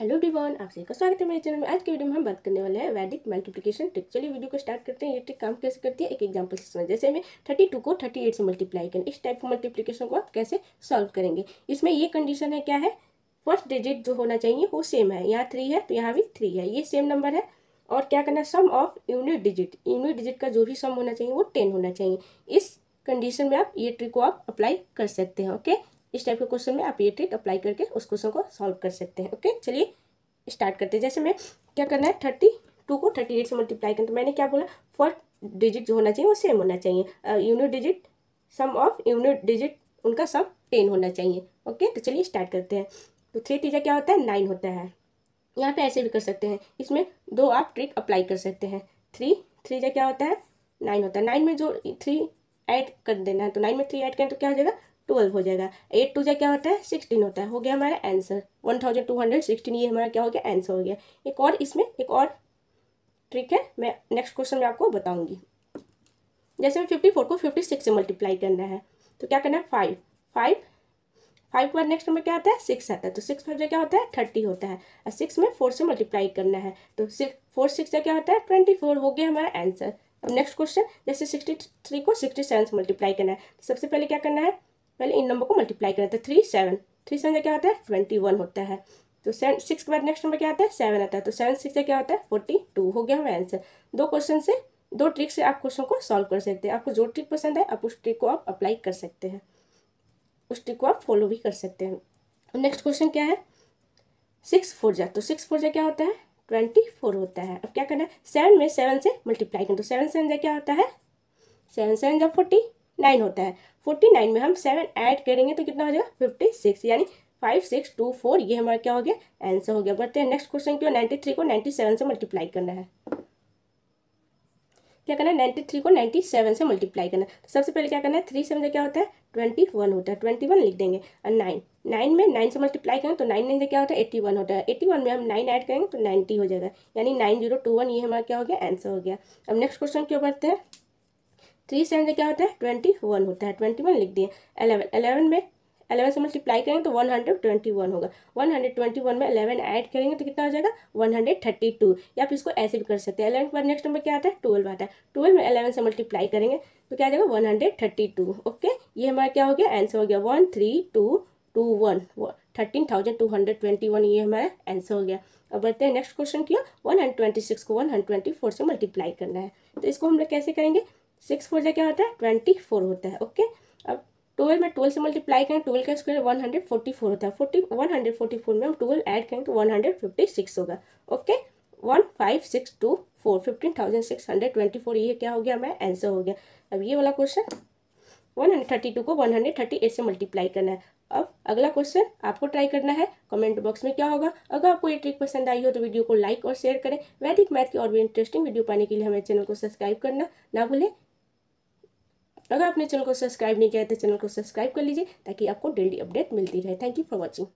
Hello Devon आप सभी का स्वागत है मेरे चैनल में। आज के वीडियो में हम बात करने वाले हैं वैदिक मल्टीप्लिकेशन ट्रिक चलिए वीडियो को स्टार्ट करते हैं। ये ट्रिक काम कैसे करती है? एक एग्जांपल से समझ जैसे हमें थर्टी टू को थर्टी एट से मल्टीप्लाई करें इस टाइप के मल्टीप्लिकेशन को आप कैसे सॉल्व करेंगे? इसमें ये कंडीशन है, क्या है? फ़र्स्ट डिजिट जो होना चाहिए, वो सेम है। यहाँ थ्री है तो यहाँ भी थ्री है। ये सेम नंबर है। और क्या करना है? Sum of unit digit unit digit का जो भी सम होना चाहिए, वो टेन होना चाहिए। इस कंडीशन में आप ये ट्रिक को आप अप्लाई कर सकते हैं ओके इस टाइप के क्वेश्चन में आप ये ट्रिक अप्लाई करके उस क्वेश्चन को सॉल्व कर सकते हैं ओके चलिए स्टार्ट करते हैं। जैसे मैं क्या करना है थर्टी टू को थर्टी एट से मल्टीप्लाई करना तो मैंने क्या बोला फ़र्स्ट डिजिट जो होना चाहिए वो सेम होना चाहिए। Unit digit sum of unit digit उनका सम टेन होना चाहिए ओके तो चलिए स्टार्ट करते हैं। तो थ्री टीजा क्या होता है नाइन होता है। यहाँ पे ऐसे भी कर सकते हैं। इसमें दो आप ट्रिक अप्लाई कर सकते हैं। थ्री थ्री जा क्या होता है नाइन होता है। नाइन में जो थ्री ऐड कर देना है तो नाइन में थ्री ऐड करें तो क्या हो जाएगा ट्वेल्व हो जाएगा। एट टू जा क्या होता है? सिक्सटीन होता है। हो गया हमारा answer. One thousand two hundred sixteen, ये हमारा क्या हो गया? आंसर हो गया। एक और इसमें, एक और ट्रिक है। मैं नेक्स्ट क्वेश्चन में आपको बताऊँगी। जैसे मैं फिफ्टी फोर को फिफ्टी सिक्स से मल्टीप्लाई करना है तो क्या करना है? फाइव फाइव फाइव पर नेक्स्ट में क्या आता है? सिक्स आता है। तो सिक्स फाइव क्या होता है? थर्टी होता है। और सिक्स में फोर से मल्टीप्लाई करना है। तो सिक्स फोर सिक्स क्या होता है? ट्वेंटी फोर हो गया हमारा आंसर। अब नेक्स्ट क्वेश्चन जैसे सिक्सटी थ्री को सिक्सटी सेवन से मल्टीप्लाई करना है तो सबसे पहले क्या करना है? पहले इन नंबर को मल्टीप्लाई करना था थ्री सेवन थ्री सेवन क्या होता है? ट्वेंटी वन होता है। तो सेवन सिक्स के बाद नेक्स्ट नंबर क्या आता है? सेवन आता है। तो सेवन सिक्स से क्या होता है? फोर्टी टू हो गया हमारा आंसर दो क्वेश्चन से, दो ट्रिक से आप क्वेश्चन को सॉल्व कर सकते हैं। आपको जो ट्रिक पसंद है, आप उस ट्रिक को आप अप्लाई कर सकते हैं। उस ट्रिक को आप फॉलो भी कर सकते हैं। नेक्स्ट क्वेश्चन क्या है? सिक्स फोर जा। तो सिक्स फोर जा क्या होता है? ट्वेंटी फोर होता है। अब क्या करना है? सेवन में सेवन से मल्टीप्लाई करना तो सेवन सेवन जा क्या होता है? सेवन सेवन जा फोर्टी नाइन होता है। फोर्टी नाइन में हम सेवन ऐड करेंगे तो कितना हो जाएगा? फिफ्टी सिक्स, यानी फाइव सिक्स टू फोर, ये हमारा क्या हो गया? आंसर हो गया। बढ़ते हैं नेक्स्ट क्वेश्चन क्यों नाइन्टी थ्री को नाइन्टी सेवन से मल्टीप्लाई करना है। क्या करना है? नाइन्टी थ्री को नाइन्टी सेवन से मल्टीप्लाई करना है। तो सबसे पहले क्या करना है? थ्री सेवन से क्या होता है? ट्वेंटी वन होता है। ट्वेंटी वन लिख देंगे। और नाइन नाइन में नाइन से मल्टीप्लाई करें तो नाइन नाइन से क्या होता है? एट्टी वन होता है। एट्टी वन में हम नाइन ऐड करेंगे तो नाइन्टी हो जाएगा। यानी नाइन ज़ीरो टू वन, ये हमारा क्या हो गया? आंसर हो गया। अब नेक्स्ट क्वेश्चन क्यों बढ़ते हैं। थ्री सेवन से क्या होता है? ट्वेंटी वन होता है। ट्वेंटी वन लिख दिए। अलेवन अलेवन में अलेवन से मल्टीप्लाई करेंगे तो वन हंड्रेड ट्वेंटी वन होगा। वन हंड्रेड ट्वेंटी वन में अलेवन ऐड करेंगे तो कितना हो जाएगा? वन हंड्रेड थर्टी टू या फिर इसको ऐसे भी कर सकते हैं। अलेवन के बाद नेक्स्ट नंबर क्या आता है? ट्वेल्व आता है। ट्वेल्व में अलेवन से मल्टीप्लाई करेंगे तो क्या आ जाएगा? One hundred thirty two okay ये हमारा क्या हो गया? आंसर हो गया। One three two two one thirteen thousand two hundred twenty one ये हमारा आंसर हो गया। अब बढ़ते हैं। नेक्स्ट क्वेश्चन किया। वन हंड्रेड ट्वेंटी सिक्स को वन हंड्रेड ट्वेंटी फोर से मल्टीप्लाई करना है। तो इसको हम लोग कैसे करेंगे? सिक्स फोर जा क्या होता है, ट्वेंटी फोर होता है, ओके? अब ट्वेल्व में ट्वेल्व से मल्टीप्लाई करें, ट्वेल्व का square one hundred forty four होता है। Forty one hundred forty four में हम ट्वेल्व ऐड करें तो वन हंड्रेड फिफ्टी सिक्स होगा, okay? One five six two four fifteen thousand six hundred twenty four ये क्या हो गया? हमारा आंसर हो गया। अब ये वाला question one hundred thirty two को वन हंड्रेड थर्टी एट से मल्टीप्लाई करना है। अब अगला क्वेश्चन आपको ट्राई करना है कमेंट बॉक्स में क्या होगा? अगर आपको ये ट्रिक पसंद आई हो तो वीडियो को लाइक और शेयर करें। वैदिक मैथ की और भी इंटरेस्टिंग वीडियो पाने के लिए हमें चैनल को सब्सक्राइब करना ना भूलें। अगर आपने चैनल को सब्सक्राइब नहीं किया है तो चैनल को सब्सक्राइब कर लीजिए ताकि आपको डेली अपडेट मिलती रहे। Thank you for watching